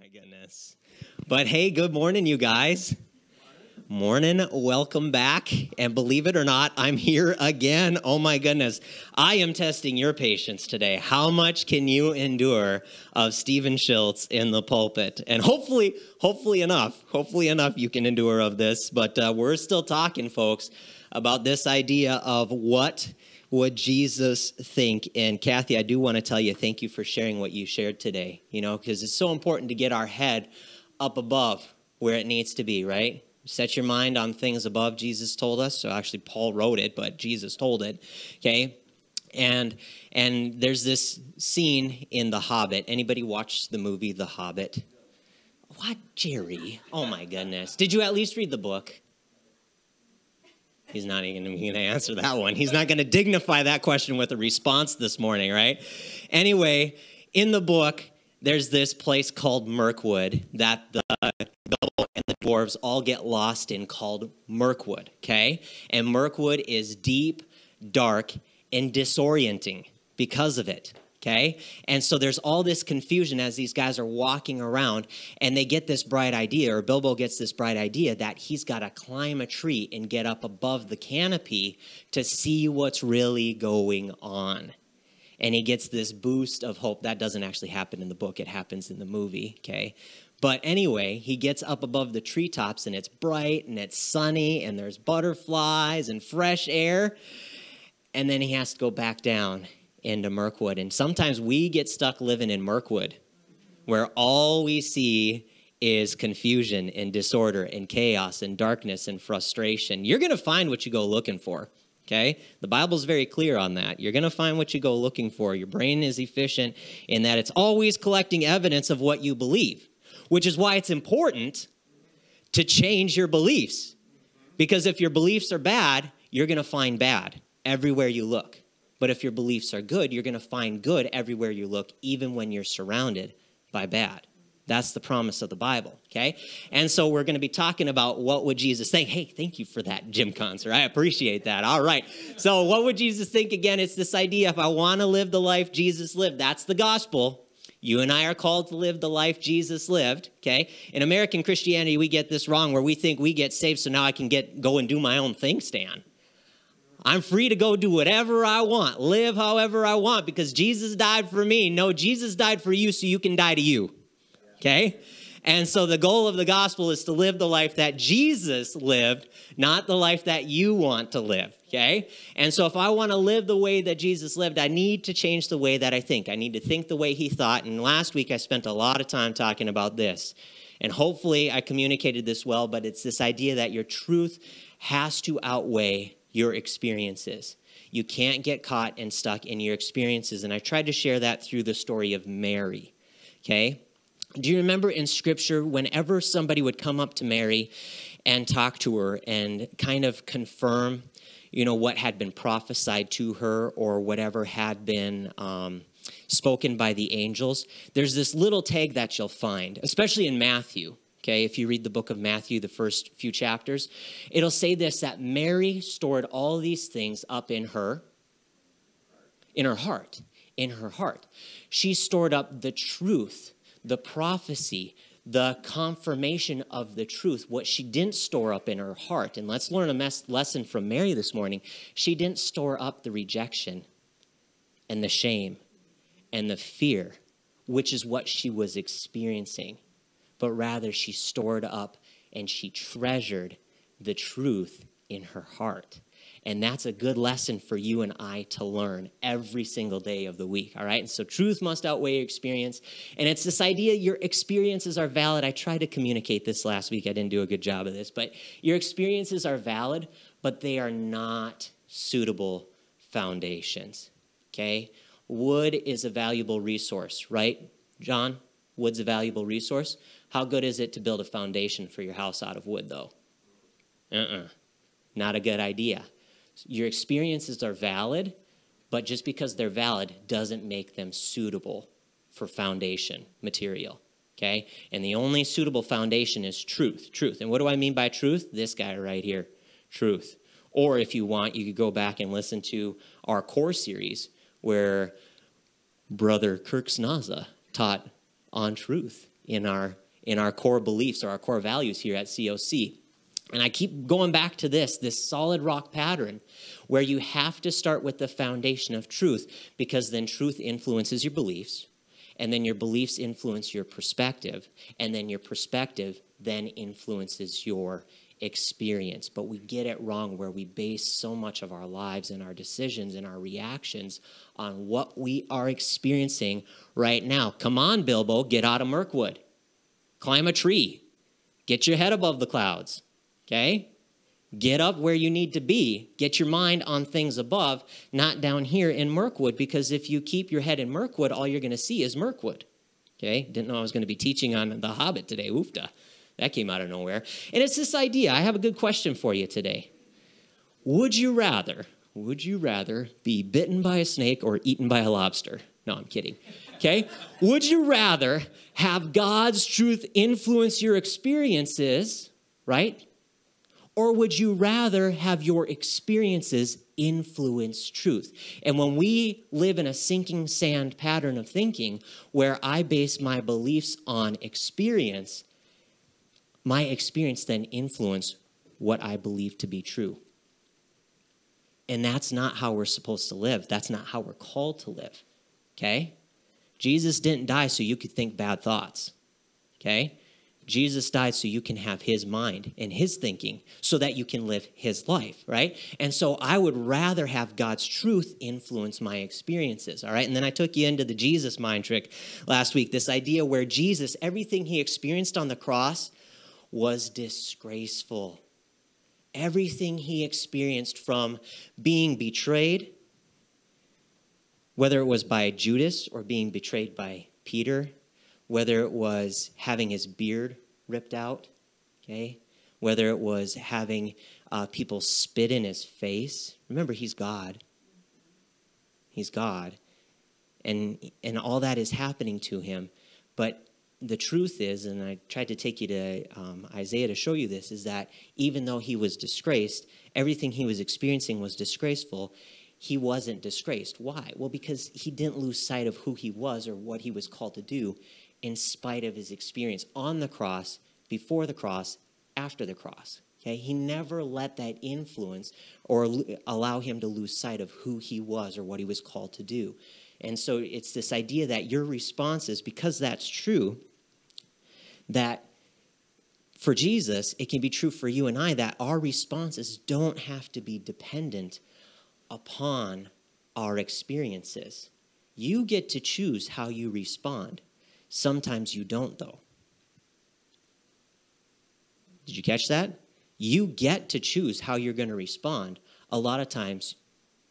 my goodness. But hey, good morning, you guys. Morning, welcome back. And believe it or not, I'm here again. Oh my goodness. I am testing your patience today. How much can you endure of Steven Schultz in the pulpit? And hopefully, hopefully enough, hopefully enough you can endure of this. But uh, we're still talking, folks, about this idea of what would Jesus think? And Kathy, I do want to tell you, thank you for sharing what you shared today, you know, because it's so important to get our head up above where it needs to be, right? Set your mind on things above, Jesus told us. So actually, Paul wrote it, but Jesus told it, okay? And and there's this scene in The Hobbit. Anybody watch the movie The Hobbit? What, Jerry? Oh my goodness. Did you at least read the book? He's not even going to answer that one. He's not going to dignify that question with a response this morning, right? Anyway, in the book, there's this place called Mirkwood that the and the dwarves all get lost in called Mirkwood, okay? And Mirkwood is deep, dark, and disorienting because of it okay? And so there's all this confusion as these guys are walking around, and they get this bright idea, or Bilbo gets this bright idea that he's got to climb a tree and get up above the canopy to see what's really going on. And he gets this boost of hope. That doesn't actually happen in the book, it happens in the movie, okay? But anyway, he gets up above the treetops and it's bright and it's sunny and there's butterflies and fresh air. And then he has to go back down into Mirkwood. And sometimes we get stuck living in Mirkwood, where all we see is confusion and disorder and chaos and darkness and frustration. You're going to find what you go looking for. Okay? The Bible's very clear on that. You're going to find what you go looking for. Your brain is efficient in that it's always collecting evidence of what you believe, which is why it's important to change your beliefs. Because if your beliefs are bad, you're going to find bad everywhere you look. But if your beliefs are good, you're going to find good everywhere you look, even when you're surrounded by bad. That's the promise of the Bible, okay? And so we're going to be talking about what would Jesus think. Hey, thank you for that, Jim Concert. I appreciate that. All right. So what would Jesus think again? It's this idea if I want to live the life Jesus lived, that's the gospel. You and I are called to live the life Jesus lived, okay? In American Christianity, we get this wrong where we think we get saved so now I can get go and do my own thing, Stan. I'm free to go do whatever I want, live however I want because Jesus died for me. No, Jesus died for you so you can die to you. Okay? And so the goal of the gospel is to live the life that Jesus lived, not the life that you want to live. Okay? And so if I want to live the way that Jesus lived, I need to change the way that I think. I need to think the way he thought. And last week I spent a lot of time talking about this. And hopefully I communicated this well, but it's this idea that your truth has to outweigh your experiences. You can't get caught and stuck in your experiences. And I tried to share that through the story of Mary. Okay? Do you remember in scripture, whenever somebody would come up to Mary and talk to her and kind of confirm, you know, what had been prophesied to her or whatever had been um, spoken by the angels, there's this little tag that you'll find, especially in Matthew. Okay, if you read the book of Matthew, the first few chapters, it'll say this that Mary stored all these things up in her, in her heart, in her heart. She stored up the truth, the prophecy, the confirmation of the truth, what she didn't store up in her heart. And let's learn a mes- lesson from Mary this morning. She didn't store up the rejection and the shame and the fear, which is what she was experiencing but rather she stored up and she treasured the truth in her heart. And that's a good lesson for you and I to learn every single day of the week, all right? And so truth must outweigh experience. And it's this idea your experiences are valid. I tried to communicate this last week. I didn't do a good job of this, but your experiences are valid, but they are not suitable foundations, okay? Wood is a valuable resource, right? John, wood's a valuable resource. How good is it to build a foundation for your house out of wood, though? Uh uh-uh. uh Not a good idea. Your experiences are valid, but just because they're valid doesn't make them suitable for foundation material. Okay? And the only suitable foundation is truth. Truth. And what do I mean by truth? This guy right here. Truth. Or if you want, you could go back and listen to our core series where Brother Kirk Snaza taught on truth in our in our core beliefs or our core values here at COC. And I keep going back to this, this solid rock pattern where you have to start with the foundation of truth because then truth influences your beliefs and then your beliefs influence your perspective and then your perspective then influences your experience. But we get it wrong where we base so much of our lives and our decisions and our reactions on what we are experiencing right now. Come on, Bilbo, get out of Mirkwood. Climb a tree. Get your head above the clouds. Okay? Get up where you need to be. Get your mind on things above, not down here in Mirkwood, because if you keep your head in Mirkwood, all you're going to see is Mirkwood. Okay? Didn't know I was going to be teaching on The Hobbit today. Oofta. That came out of nowhere. And it's this idea. I have a good question for you today. Would you rather, would you rather be bitten by a snake or eaten by a lobster? No, I'm kidding. Okay? Would you rather have God's truth influence your experiences, right? Or would you rather have your experiences influence truth? And when we live in a sinking sand pattern of thinking where I base my beliefs on experience, my experience then influence what I believe to be true. And that's not how we're supposed to live. That's not how we're called to live. Okay? Jesus didn't die so you could think bad thoughts. Okay? Jesus died so you can have his mind and his thinking so that you can live his life, right? And so I would rather have God's truth influence my experiences, all right? And then I took you into the Jesus mind trick last week this idea where Jesus, everything he experienced on the cross was disgraceful. Everything he experienced from being betrayed, whether it was by Judas or being betrayed by Peter, whether it was having his beard ripped out, okay, whether it was having uh, people spit in his face. Remember, he's God. He's God. And, and all that is happening to him. But the truth is, and I tried to take you to um, Isaiah to show you this, is that even though he was disgraced, everything he was experiencing was disgraceful. He wasn't disgraced. Why? Well, because he didn't lose sight of who he was or what he was called to do in spite of his experience on the cross, before the cross, after the cross. Okay? He never let that influence or allow him to lose sight of who he was or what he was called to do. And so it's this idea that your responses, because that's true, that for Jesus, it can be true for you and I that our responses don't have to be dependent upon our experiences. You get to choose how you respond. Sometimes you don't, though. Did you catch that? You get to choose how you're going to respond. A lot of times,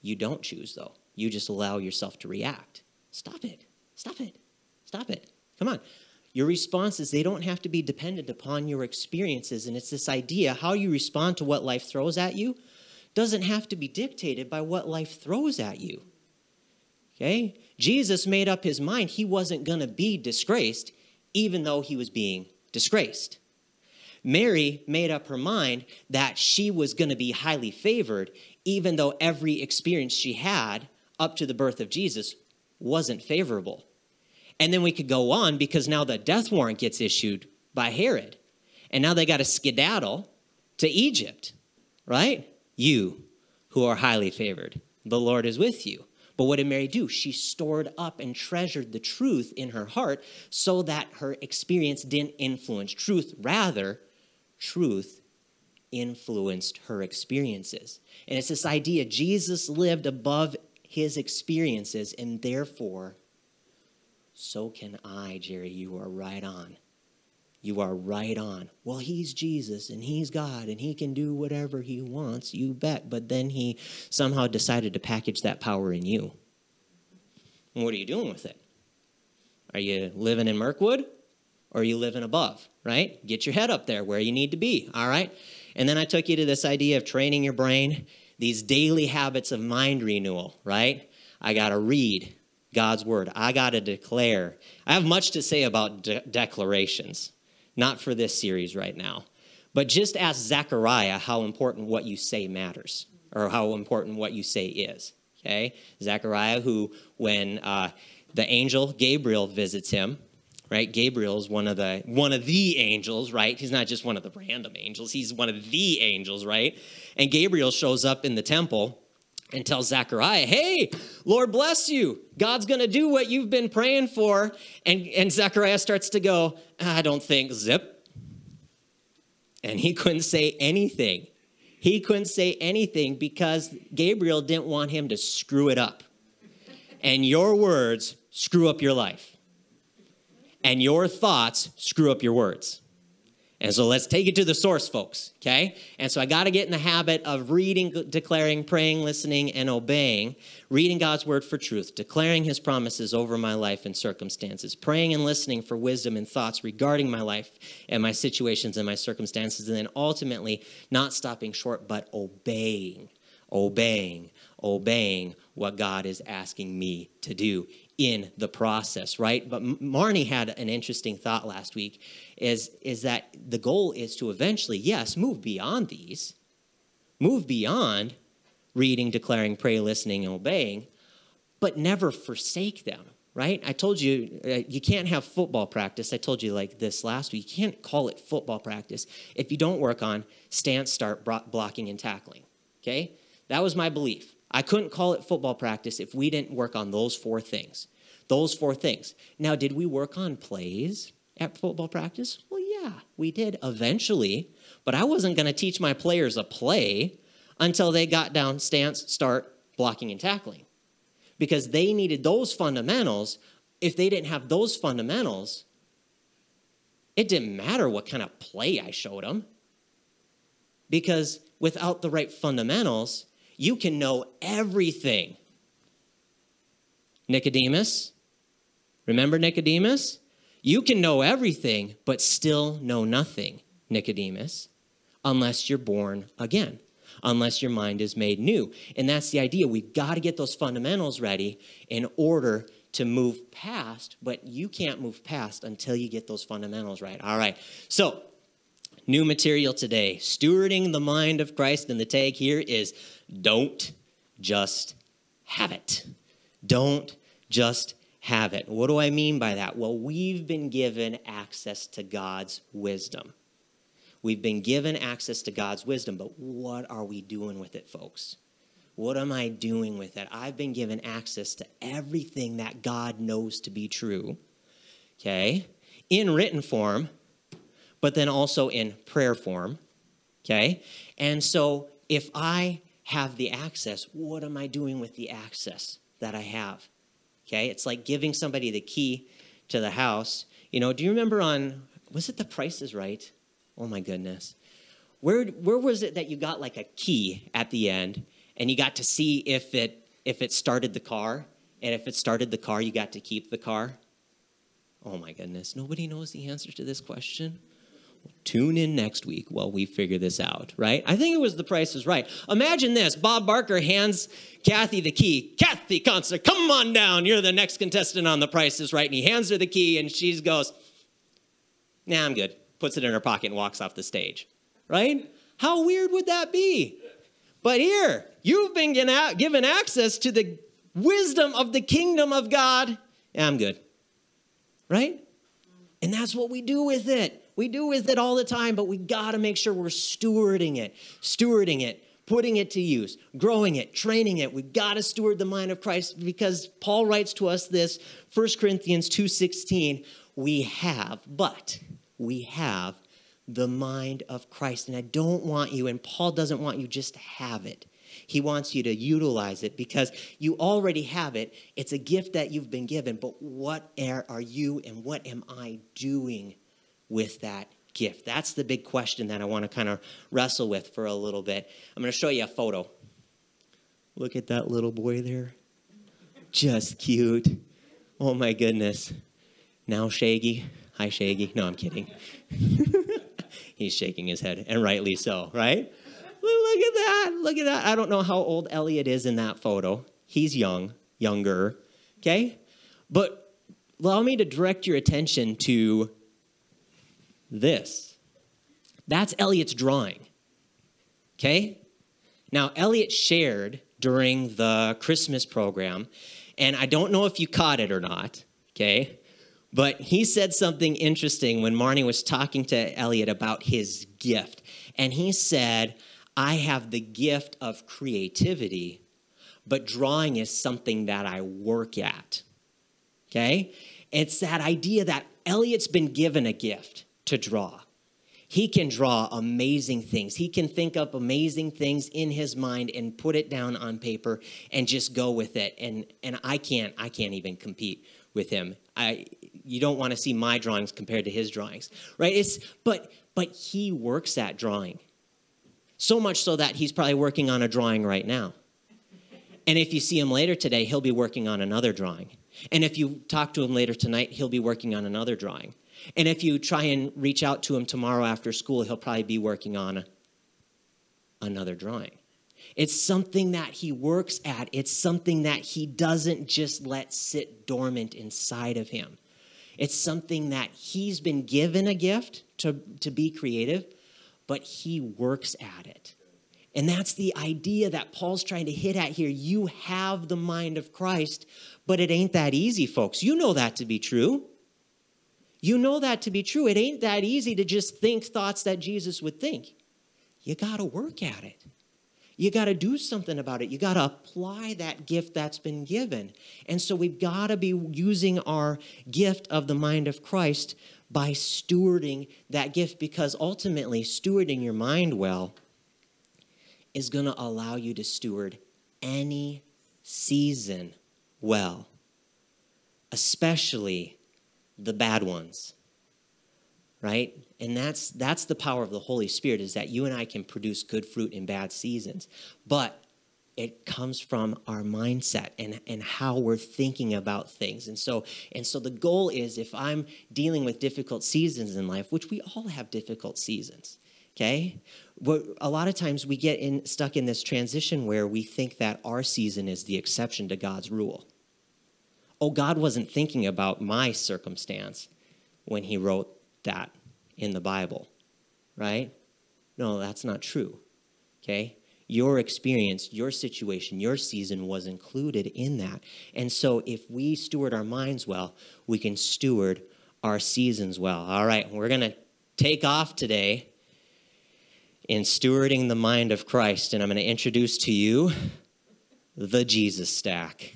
you don't choose, though. You just allow yourself to react. Stop it. Stop it. Stop it. Come on. Your responses, they don't have to be dependent upon your experiences. And it's this idea how you respond to what life throws at you doesn't have to be dictated by what life throws at you. Okay? Jesus made up his mind he wasn't going to be disgraced, even though he was being disgraced. Mary made up her mind that she was going to be highly favored, even though every experience she had up to the birth of Jesus wasn't favorable. And then we could go on because now the death warrant gets issued by Herod. And now they got to skedaddle to Egypt, right? You who are highly favored, the Lord is with you. But what did Mary do? She stored up and treasured the truth in her heart so that her experience didn't influence truth. Rather, truth influenced her experiences. And it's this idea Jesus lived above his experiences, and therefore, so can I, Jerry. You are right on. You are right on. Well, he's Jesus and he's God and he can do whatever he wants, you bet. But then he somehow decided to package that power in you. And what are you doing with it? Are you living in Mirkwood or are you living above, right? Get your head up there where you need to be, all right? And then I took you to this idea of training your brain, these daily habits of mind renewal, right? I got to read God's word. I got to declare. I have much to say about de- declarations not for this series right now. But just ask Zechariah how important what you say matters, or how important what you say is. Okay? Zechariah, who, when uh, the angel Gabriel visits him, right? Gabriel's one of the one of the angels, right? He's not just one of the random angels. He's one of the angels, right? And Gabriel shows up in the temple and tells Zechariah, "Hey, Lord bless you. God's going to do what you've been praying for." And and Zechariah starts to go, "I don't think zip." And he couldn't say anything. He couldn't say anything because Gabriel didn't want him to screw it up. And your words screw up your life and your thoughts screw up your words. And so let's take it to the source, folks, okay? And so I got to get in the habit of reading, declaring, praying, listening, and obeying, reading God's word for truth, declaring his promises over my life and circumstances, praying and listening for wisdom and thoughts regarding my life and my situations and my circumstances, and then ultimately not stopping short, but obeying, obeying, obeying what God is asking me to do in the process, right? But Marnie had an interesting thought last week is, is that the goal is to eventually, yes, move beyond these, move beyond reading, declaring, pray, listening, and obeying, but never forsake them, right? I told you, uh, you can't have football practice. I told you like this last week. You can't call it football practice if you don't work on stance, start, blocking, and tackling, okay? That was my belief. I couldn't call it football practice if we didn't work on those four things. Those four things. Now, did we work on plays at football practice? Well, yeah, we did eventually, but I wasn't going to teach my players a play until they got down stance, start, blocking, and tackling. Because they needed those fundamentals. If they didn't have those fundamentals, it didn't matter what kind of play I showed them. Because without the right fundamentals, you can know everything. Nicodemus, remember Nicodemus? You can know everything, but still know nothing, Nicodemus, unless you're born again, unless your mind is made new. And that's the idea. We've got to get those fundamentals ready in order to move past, but you can't move past until you get those fundamentals right. All right. So, new material today stewarding the mind of Christ. And the tag here is don't just have it. Don't just have it. What do I mean by that? Well, we've been given access to God's wisdom. We've been given access to God's wisdom, but what are we doing with it, folks? What am I doing with it? I've been given access to everything that God knows to be true, okay, in written form, but then also in prayer form, okay? And so if I have the access. What am I doing with the access that I have? Okay, it's like giving somebody the key to the house. You know, do you remember on, was it The Price is Right? Oh my goodness. Where, where was it that you got like a key at the end and you got to see if it, if it started the car? And if it started the car, you got to keep the car? Oh my goodness. Nobody knows the answer to this question? Tune in next week while we figure this out, right? I think it was The Price is Right. Imagine this Bob Barker hands Kathy the key. Kathy Concert, come on down. You're the next contestant on The Price is Right. And he hands her the key, and she goes, Nah, I'm good. Puts it in her pocket and walks off the stage, right? How weird would that be? But here, you've been given access to the wisdom of the kingdom of God. Yeah, I'm good, right? And that's what we do with it. We do with it all the time, but we got to make sure we're stewarding it, stewarding it, putting it to use, growing it, training it. We've got to steward the mind of Christ because Paul writes to us this, 1 Corinthians 2:16, we have, but we have the mind of Christ. And I don't want you, and Paul doesn't want you just to have it. He wants you to utilize it because you already have it. It's a gift that you've been given, but what are you and what am I doing with that gift? That's the big question that I want to kind of wrestle with for a little bit. I'm going to show you a photo. Look at that little boy there. Just cute. Oh my goodness. Now Shaggy. Hi, Shaggy. No, I'm kidding. He's shaking his head, and rightly so, right? Look at that. Look at that. I don't know how old Elliot is in that photo. He's young, younger, okay? But allow me to direct your attention to this. That's Elliot's drawing. Okay? Now, Elliot shared during the Christmas program, and I don't know if you caught it or not, okay? But he said something interesting when Marnie was talking to Elliot about his gift. And he said, I have the gift of creativity, but drawing is something that I work at. Okay? It's that idea that Elliot's been given a gift to draw. He can draw amazing things. He can think up amazing things in his mind and put it down on paper and just go with it. And and I can't I can't even compete with him. I you don't want to see my drawings compared to his drawings. Right? It's but but he works at drawing. So much so that he's probably working on a drawing right now. And if you see him later today, he'll be working on another drawing. And if you talk to him later tonight, he'll be working on another drawing. And if you try and reach out to him tomorrow after school, he'll probably be working on another drawing. It's something that he works at, it's something that he doesn't just let sit dormant inside of him. It's something that he's been given a gift to, to be creative, but he works at it. And that's the idea that Paul's trying to hit at here. You have the mind of Christ, but it ain't that easy, folks. You know that to be true. You know that to be true. It ain't that easy to just think thoughts that Jesus would think. You got to work at it. You got to do something about it. You got to apply that gift that's been given. And so we've got to be using our gift of the mind of Christ by stewarding that gift because ultimately, stewarding your mind well is going to allow you to steward any season well, especially the bad ones. Right? And that's that's the power of the Holy Spirit is that you and I can produce good fruit in bad seasons. But it comes from our mindset and, and how we're thinking about things. And so, and so the goal is if I'm dealing with difficult seasons in life, which we all have difficult seasons, okay? But a lot of times we get in, stuck in this transition where we think that our season is the exception to God's rule oh, God wasn't thinking about my circumstance when he wrote that in the Bible, right? No, that's not true. Okay? Your experience, your situation, your season was included in that. And so if we steward our minds well, we can steward our seasons well. All right, we're going to take off today in stewarding the mind of Christ, and I'm going to introduce to you the Jesus stack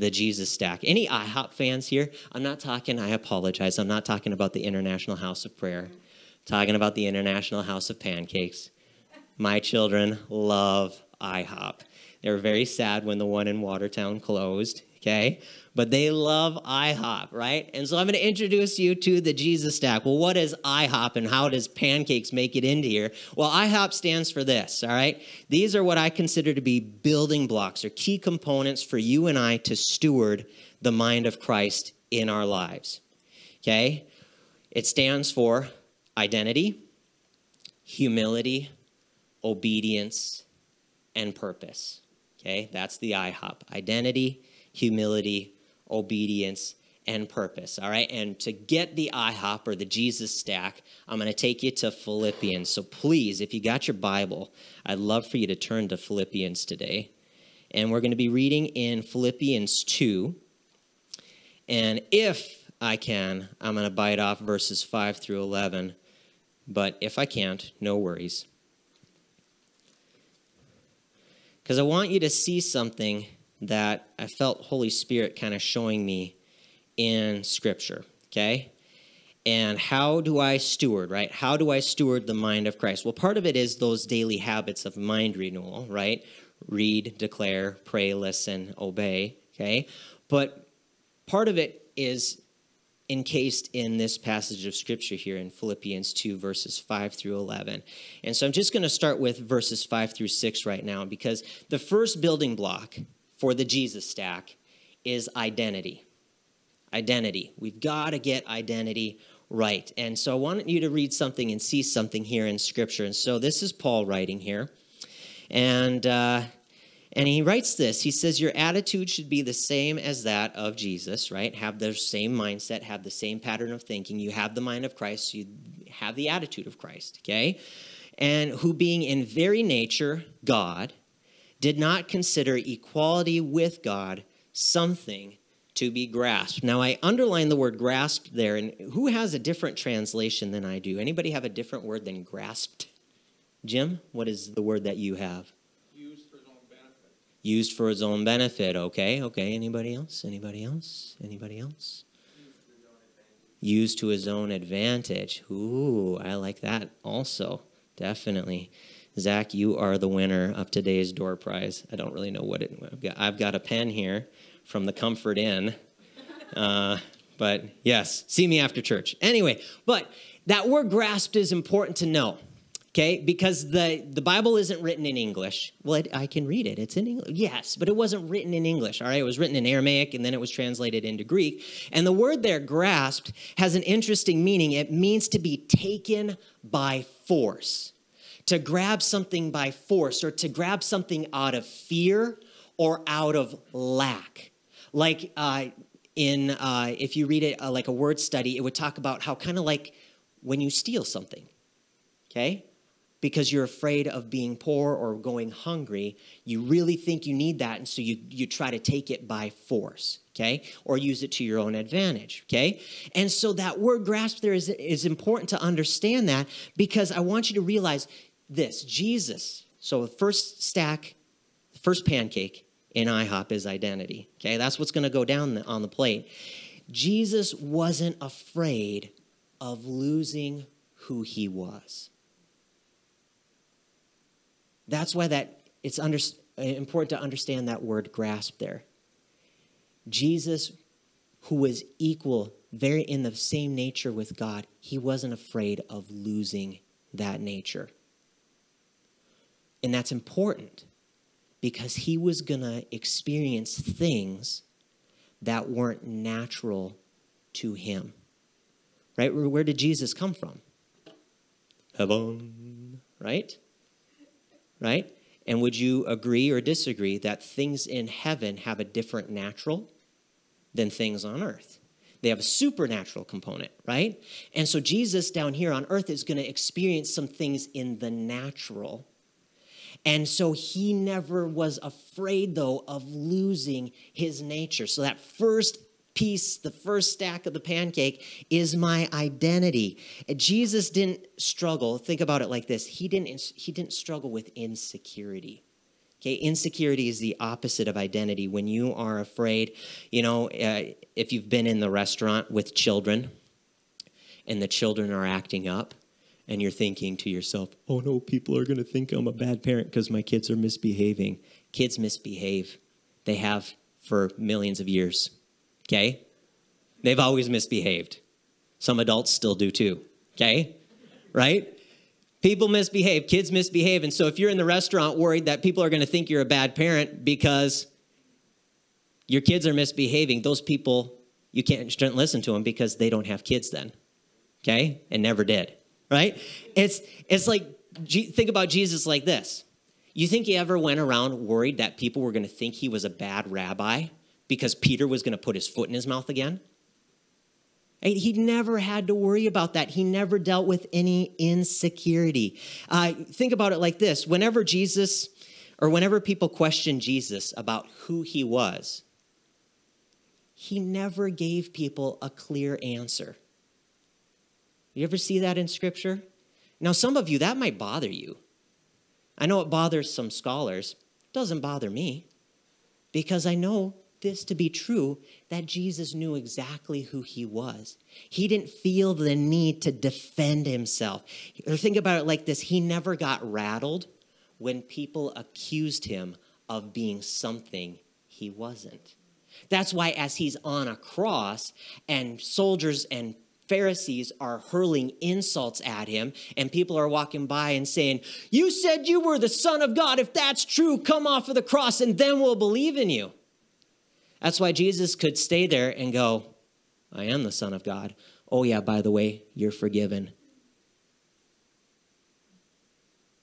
the Jesus stack. Any IHOP fans here? I'm not talking, I apologize, I'm not talking about the International House of Prayer. I'm talking about the International House of Pancakes. My children love IHOP. They were very sad when the one in Watertown closed, okay? but they love IHOP, right? And so I'm going to introduce you to the Jesus stack. Well, what is IHOP and how does pancakes make it into here? Well, IHOP stands for this, all right? These are what I consider to be building blocks or key components for you and I to steward the mind of Christ in our lives, okay? It stands for identity, humility, obedience, and purpose. Okay, that's the IHOP identity, humility, obedience, and purpose. All right. And to get the IHOP or the Jesus stack, I'm going to take you to Philippians. So please, if you got your Bible, I'd love for you to turn to Philippians today. And we're going to be reading in Philippians 2. And if I can, I'm going to bite off verses 5 through 11. But if I can't, no worries. Because I want you to see something that I felt Holy Spirit kind of showing me in Scripture, okay? And how do I steward, right? How do I steward the mind of Christ? Well, part of it is those daily habits of mind renewal, right? Read, declare, pray, listen, obey, okay? But part of it is encased in this passage of scripture here in Philippians 2, verses 5 through 11. And so I'm just going to start with verses 5 through 6 right now because the first building block for the Jesus stack is identity. Identity. We've got to get identity right. And so I want you to read something and see something here in Scripture. And so this is Paul writing here. And, uh, and he writes this He says, Your attitude should be the same as that of Jesus, right? Have the same mindset, have the same pattern of thinking. You have the mind of Christ, you have the attitude of Christ, okay? And who being in very nature God, did not consider equality with God something To be grasped. Now I underline the word grasped there, and who has a different translation than I do? Anybody have a different word than grasped? Jim, what is the word that you have? used for his own benefit. Used for his own benefit. Okay, okay. Anybody else? Anybody else? Anybody else? Used to his own advantage. Ooh, I like that also. Definitely. Zach, you are the winner of today's door prize. I don't really know what it. I've got, I've got a pen here from the Comfort Inn. Uh, but yes, see me after church. Anyway, but that word grasped is important to know okay because the the bible isn't written in english well it, i can read it it's in english yes but it wasn't written in english all right it was written in aramaic and then it was translated into greek and the word there grasped has an interesting meaning it means to be taken by force to grab something by force or to grab something out of fear or out of lack like uh, in uh, if you read it uh, like a word study it would talk about how kind of like when you steal something okay because you're afraid of being poor or going hungry. You really think you need that, and so you, you try to take it by force, okay? Or use it to your own advantage, okay? And so that word grasp there is, is important to understand that because I want you to realize this Jesus, so the first stack, the first pancake in IHOP is identity, okay? That's what's gonna go down on the plate. Jesus wasn't afraid of losing who he was. That's why that it's under, important to understand that word grasp there. Jesus, who was equal, very in the same nature with God, he wasn't afraid of losing that nature. And that's important because he was going to experience things that weren't natural to him. Right? Where did Jesus come from? Heaven, right? right? And would you agree or disagree that things in heaven have a different natural than things on earth? They have a supernatural component, right? And so Jesus down here on earth is going to experience some things in the natural. And so he never was afraid, though, of losing his nature. So that first piece, the first stack of the pancake, is my identity. Jesus didn't struggle. Think about it like this He didn't, he didn't struggle with insecurity. Okay, insecurity is the opposite of identity. When you are afraid, you know, uh, if you've been in the restaurant with children and the children are acting up, and you're thinking to yourself, oh no, people are going to think I'm a bad parent because my kids are misbehaving. Kids misbehave, they have for millions of years okay? They've always misbehaved. Some adults still do too, okay? Right? People misbehave, kids misbehave. And so if you're in the restaurant worried that people are going to think you're a bad parent because your kids are misbehaving, those people, you can't shouldn't listen to them because they don't have kids then, okay? And never did, right? It's, it's like, think about Jesus like this. You think he ever went around worried that people were going to think he was a bad rabbi? because Peter was going to put his foot in his mouth again. He never had to worry about that. He never dealt with any insecurity. Uh, think about it like this whenever Jesus, or whenever people questioned Jesus about who he was, he never gave people a clear answer. You ever see that in Scripture? Now, some of you, that might bother you. I know it bothers some scholars. It doesn't bother me because I know this to be true that Jesus knew exactly who he was. He didn't feel the need to defend himself. Or think about it like this he never got rattled when people accused him of being something he wasn't. That's why, as he's on a cross and soldiers and Pharisees are hurling insults at him, and people are walking by and saying, You said you were the Son of God. If that's true, come off of the cross and then we'll believe in you. That's why Jesus could stay there and go, I am the Son of God. Oh, yeah, by the way, you're forgiven.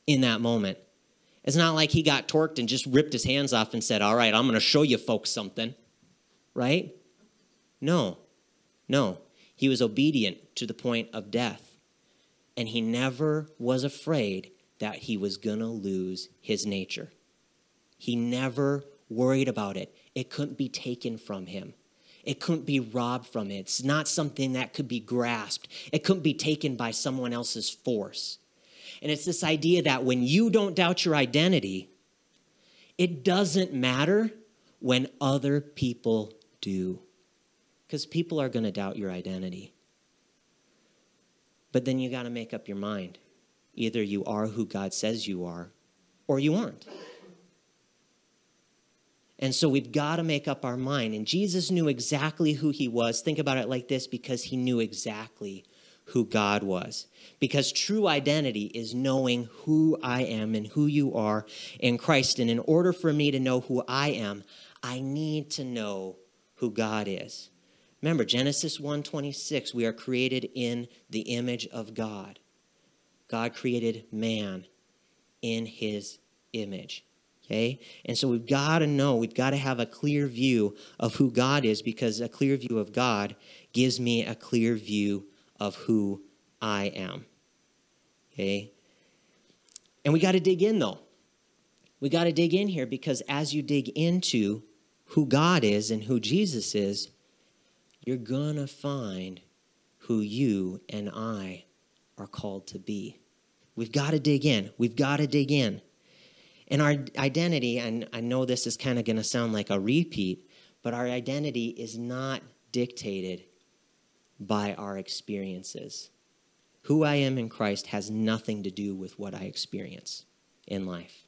In that moment. It's not like he got torqued and just ripped his hands off and said, All right, I'm going to show you folks something. Right? No, no. He was obedient to the point of death. And he never was afraid that he was going to lose his nature. He never worried about it. It couldn't be taken from him. It couldn't be robbed from it. It's not something that could be grasped. It couldn't be taken by someone else's force. And it's this idea that when you don't doubt your identity, it doesn't matter when other people do. Because people are going to doubt your identity. But then you got to make up your mind. Either you are who God says you are, or you aren't. And so we've got to make up our mind. And Jesus knew exactly who he was. Think about it like this because he knew exactly who God was. Because true identity is knowing who I am and who you are in Christ. And in order for me to know who I am, I need to know who God is. Remember Genesis 1:26, we are created in the image of God. God created man in his image. Okay? And so we've got to know, we've got to have a clear view of who God is because a clear view of God gives me a clear view of who I am. Okay? And we got to dig in though. We got to dig in here because as you dig into who God is and who Jesus is, you're going to find who you and I are called to be. We've got to dig in. We've got to dig in. And our identity, and I know this is kind of going to sound like a repeat, but our identity is not dictated by our experiences. Who I am in Christ has nothing to do with what I experience in life,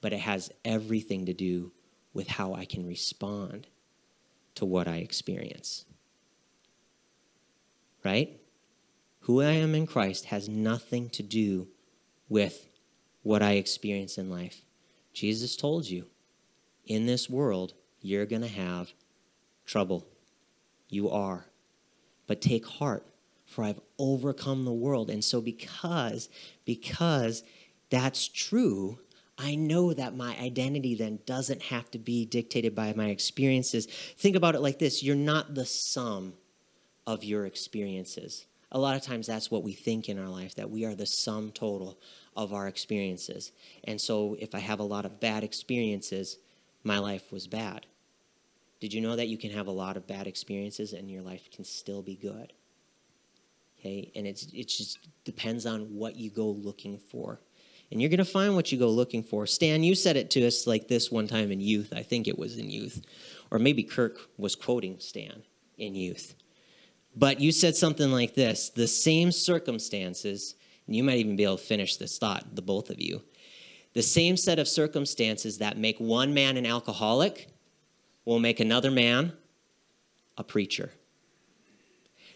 but it has everything to do with how I can respond to what I experience. Right? Who I am in Christ has nothing to do with what I experience in life. Jesus told you, in this world, you're going to have trouble. You are. But take heart, for I've overcome the world. And so because because that's true, I know that my identity then doesn't have to be dictated by my experiences. Think about it like this you're not the sum of your experiences. A lot of times that's what we think in our life, that we are the sum total of our experiences. And so if I have a lot of bad experiences, my life was bad. Did you know that you can have a lot of bad experiences and your life can still be good? Okay, and it's it just depends on what you go looking for. And you're going to find what you go looking for. Stan, you said it to us like this one time in youth. I think it was in youth. Or maybe Kirk was quoting Stan in youth. But you said something like this the same circumstances, and you might even be able to finish this thought, the both of you. The same set of circumstances that make one man an alcoholic will make another man a preacher.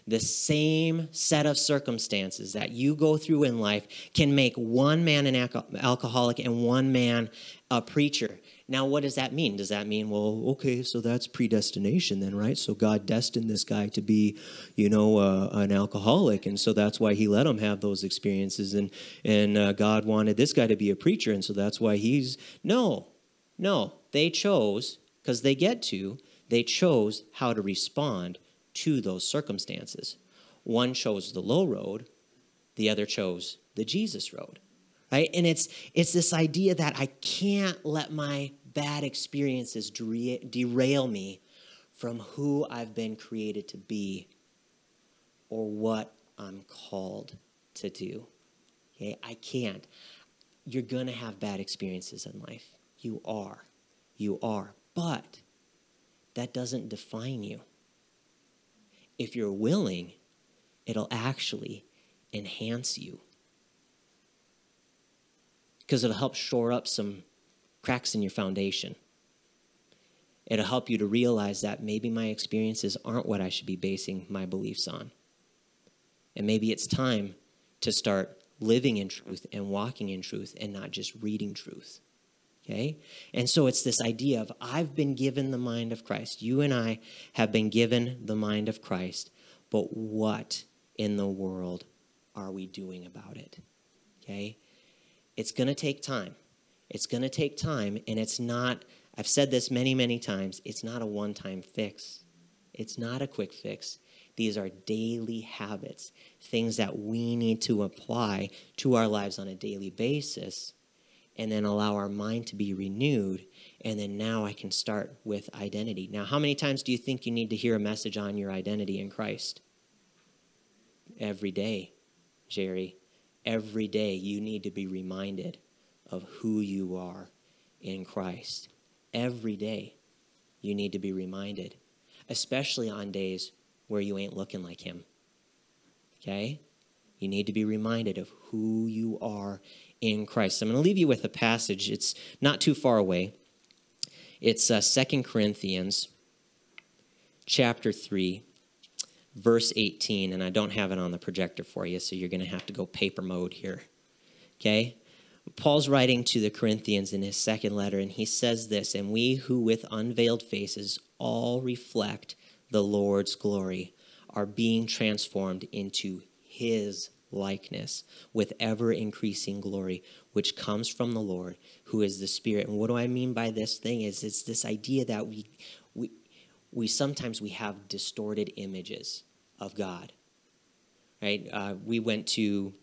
The same set of circumstances that you go through in life can make one man an alcoholic and one man a preacher. Now, what does that mean? Does that mean, well, okay, so that's predestination then, right? So God destined this guy to be, you know, uh, an alcoholic, and so that's why He let him have those experiences, and and uh, God wanted this guy to be a preacher, and so that's why he's no, no. They chose because they get to. They chose how to respond to those circumstances. One chose the low road, the other chose the Jesus road right? And it's it's this idea that i can't let my bad experiences derail me from who i've been created to be or what i'm called to do okay? I can't. You're going to have bad experiences in life. You are. You are. But that doesn't define you if you're willing it'll actually enhance you because it'll help shore up some cracks in your foundation. It'll help you to realize that maybe my experiences aren't what I should be basing my beliefs on. And maybe it's time to start living in truth and walking in truth and not just reading truth. Okay? And so it's this idea of I've been given the mind of Christ. You and I have been given the mind of Christ, but what in the world are we doing about it? Okay? It's going to take time. It's going to take time, and it's not, I've said this many, many times, it's not a one time fix. It's not a quick fix. These are daily habits, things that we need to apply to our lives on a daily basis and then allow our mind to be renewed. And then now I can start with identity. Now, how many times do you think you need to hear a message on your identity in Christ? Every day, Jerry. Every day you need to be reminded of who you are in Christ. Every day you need to be reminded, especially on days where you ain't looking like Him. Okay? You need to be reminded of who you are in Christ. I'm going to leave you with a passage. It's not too far away. It's uh, 2 Corinthians chapter 3, verse 18. And I don't have it on the projector for you, so you're going to have to go paper mode here. Okay? Paul's writing to the Corinthians in his second letter, and he says this And we who with unveiled faces all reflect the Lord's glory are being transformed into his likeness with ever increasing glory which comes from the lord who is the spirit and what do i mean by this thing is it's this idea that we we we sometimes we have distorted images of god right uh, we went to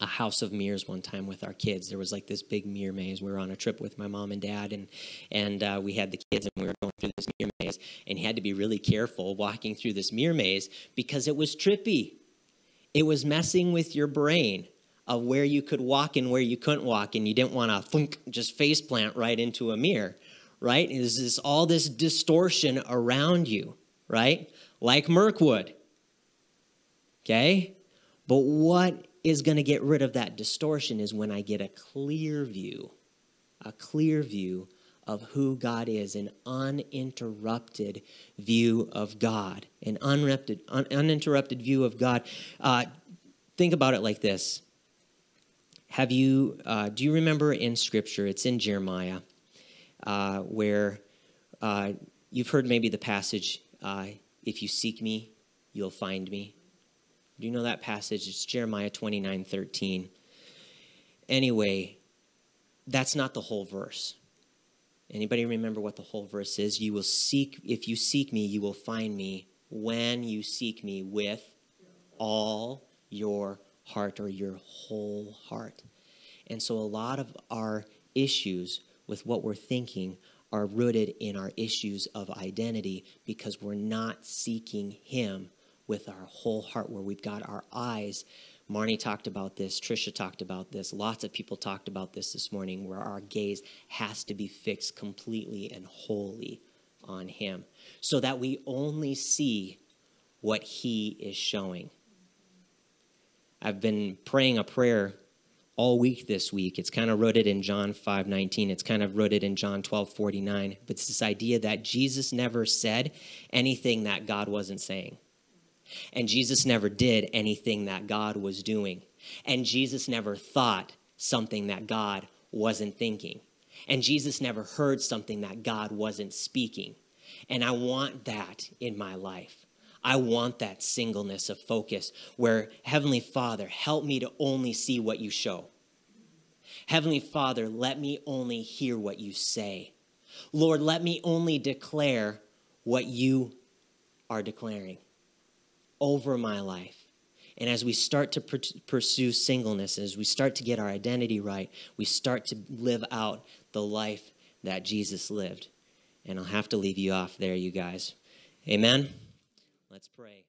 a house of mirrors one time with our kids. There was like this big mirror maze. We were on a trip with my mom and dad, and and uh, we had the kids, and we were going through this mirror maze, and you had to be really careful walking through this mirror maze because it was trippy. It was messing with your brain of where you could walk and where you couldn't walk, and you didn't want to thunk just face plant right into a mirror, right? Is this all this distortion around you, right? Like Mirkwood. Okay? But what is going to get rid of that distortion is when I get a clear view, a clear view of who God is, an uninterrupted view of God, an uninterrupted, un- uninterrupted view of God. Uh, think about it like this. Have you, uh, do you remember in Scripture, it's in Jeremiah, uh, where uh, you've heard maybe the passage, uh, if you seek me, you'll find me. Do you know that passage? It's Jeremiah 29 13. Anyway, that's not the whole verse. Anybody remember what the whole verse is? You will seek, if you seek me, you will find me when you seek me with all your heart or your whole heart. And so a lot of our issues with what we're thinking are rooted in our issues of identity because we're not seeking Him with our whole heart, where we've got our eyes. Marnie talked about this, Trisha talked about this, lots of people talked about this this morning, where our gaze has to be fixed completely and wholly on Him so that we only see what He is showing. I've been praying a prayer all week this week. It's kind of rooted in John 5 19. It's kind of rooted in John 12 49. But it's this idea that Jesus never said anything that God wasn't saying. And Jesus never did anything that God was doing. And Jesus never thought something that God wasn't thinking. And Jesus never heard something that God wasn't speaking. And I want that in my life. I want that singleness of focus where, Heavenly Father, help me to only see what you show. Heavenly Father, let me only hear what you say. Lord, let me only declare what you are declaring over my life. And as we start to pursue singleness, as we start to get our identity right, we start to live out the life that Jesus lived. And I'll have to leave you off there, you guys. Amen. Let's pray.